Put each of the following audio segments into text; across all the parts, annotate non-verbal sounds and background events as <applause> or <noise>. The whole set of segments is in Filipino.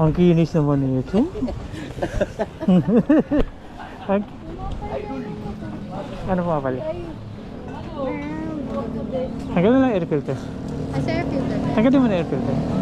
Ang kinis naman nito. Ang... Ano pa pala? Tanggalin mo lang air filter. Ah, sir, filter. Tanggalin mo na air filter.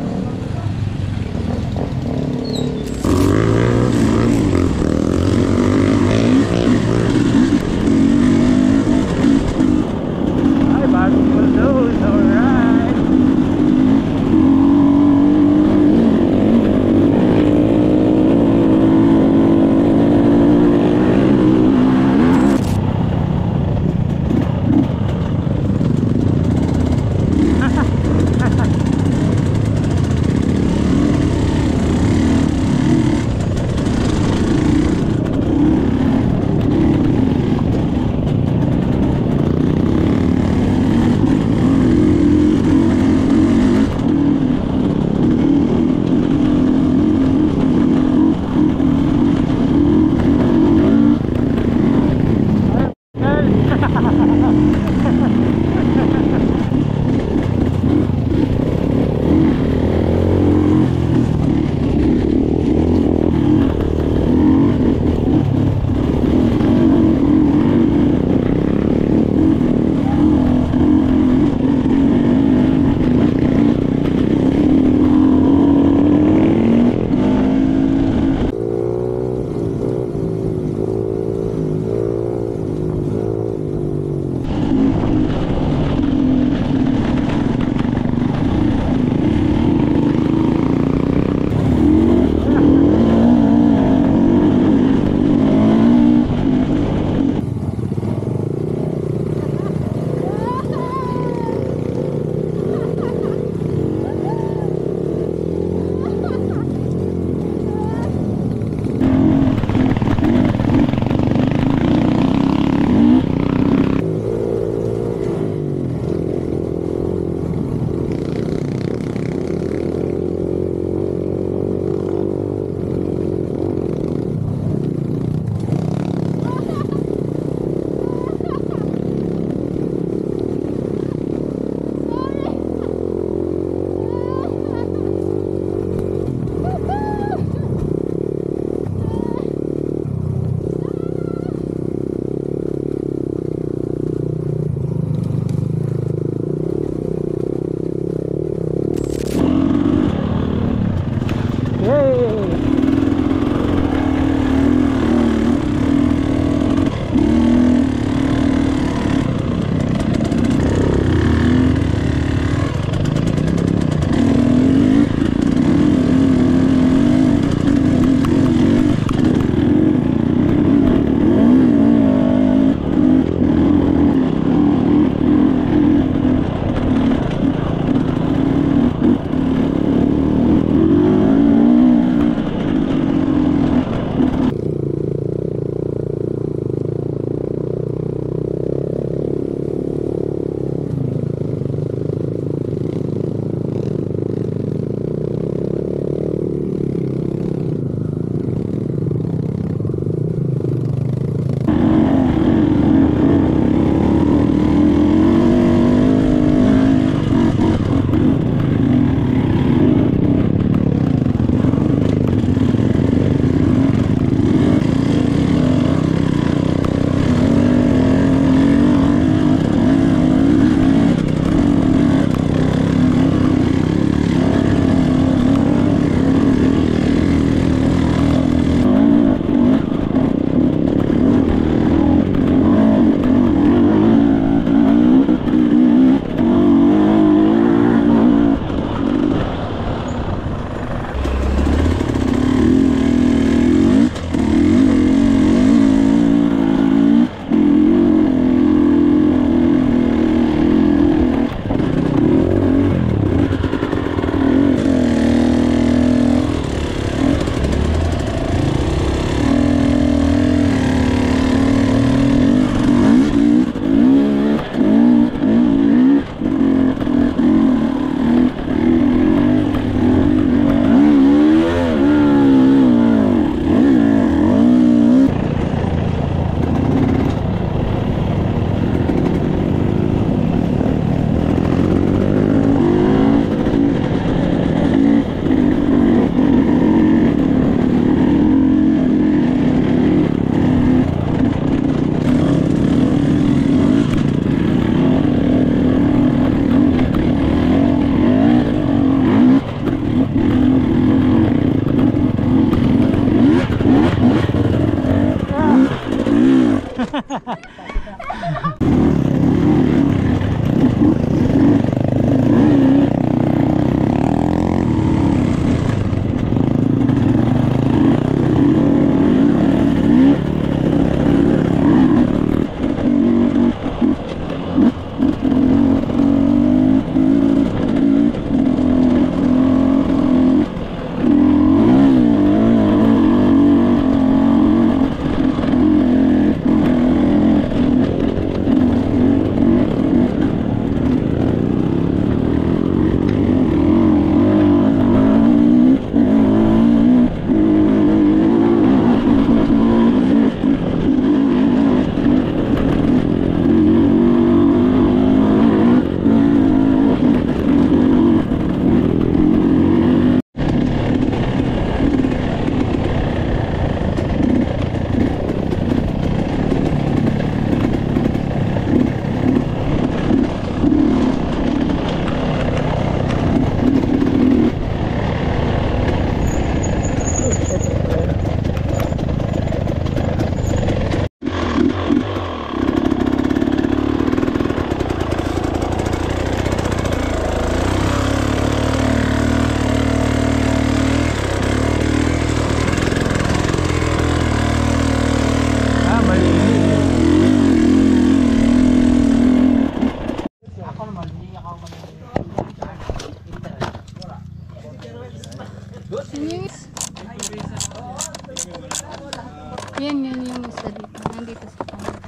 Yan, yan yung isa dito. Nandito sa pangkat.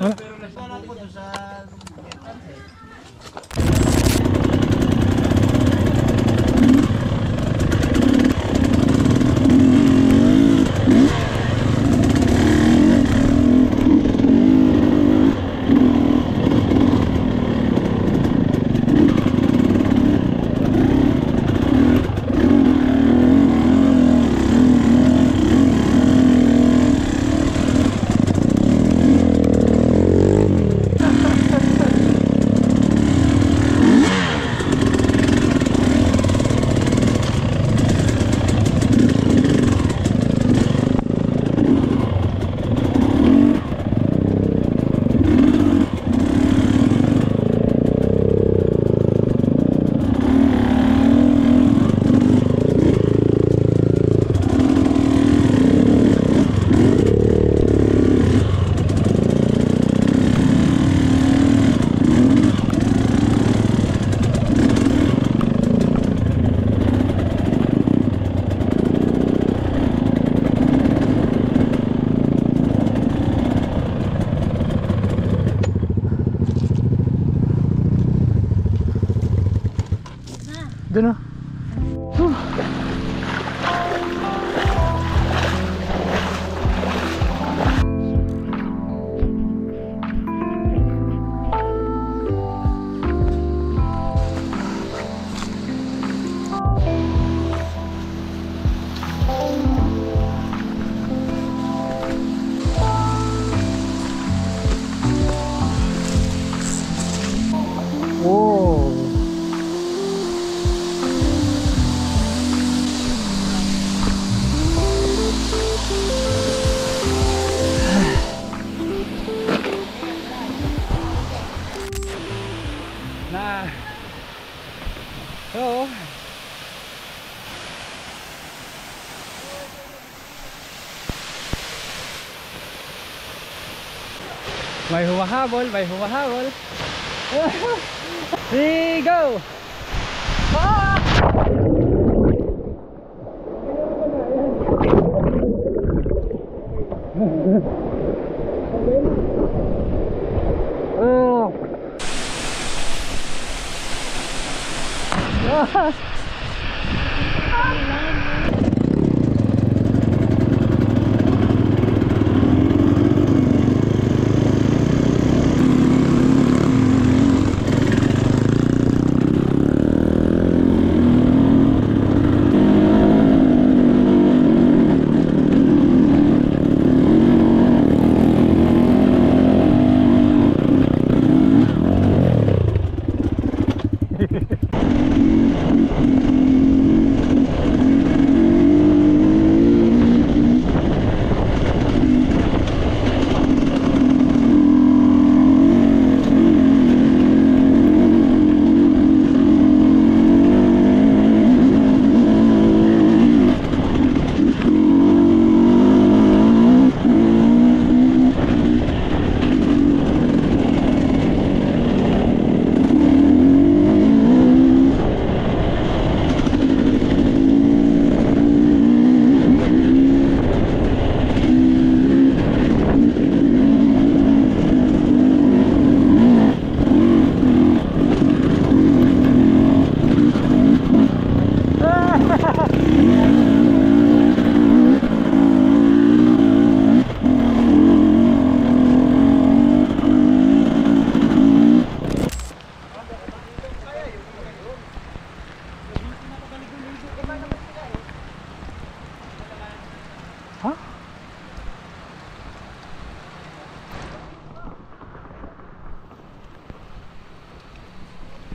Ah, Doon na. Whoa. May humahabol, may humahabol. We <laughs> go!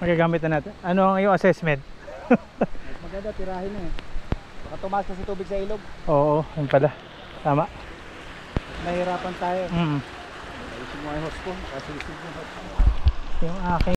Magagamit na natin. Ano ang iyong assessment? <laughs> Maganda, tirahin na eh. Baka tumaas na sa tubig sa ilog. Oo, yun pala. Tama. Nahihirapan tayo. Mm. Ayusin mo ang host ko. Kasi isip mo. Yung aking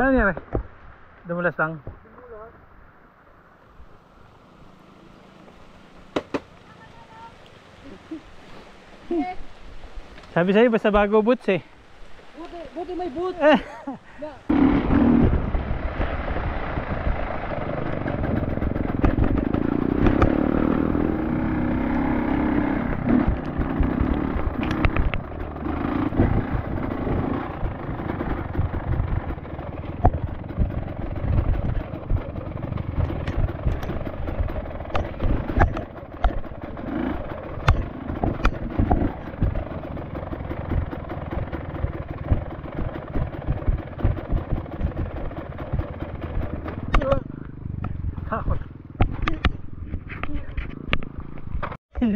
Ano nangyari? Dumulas lang. Sabi sa'yo, basta bago boots eh. Buti, buti may boot. <laughs>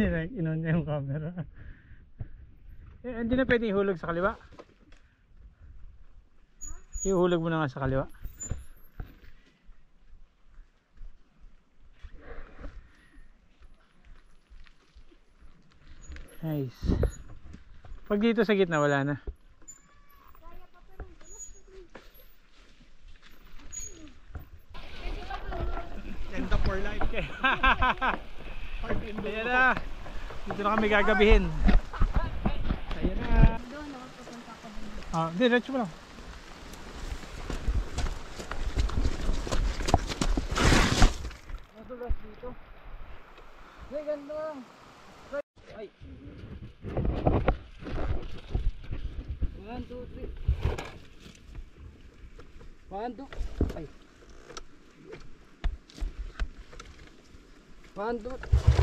Na inon niya yung camera. Eh, hindi na pwede ihulog sa kaliwa. Ihulog mo na nga sa kaliwa. Nice. Pag dito sa gitna wala na. End up for life. Ayan na. Dito na kami gagabihin. Ayan na. Ah, diretso mo lang. Madulas ganda. Ay. One, two, three. One, two. Ay. One, two.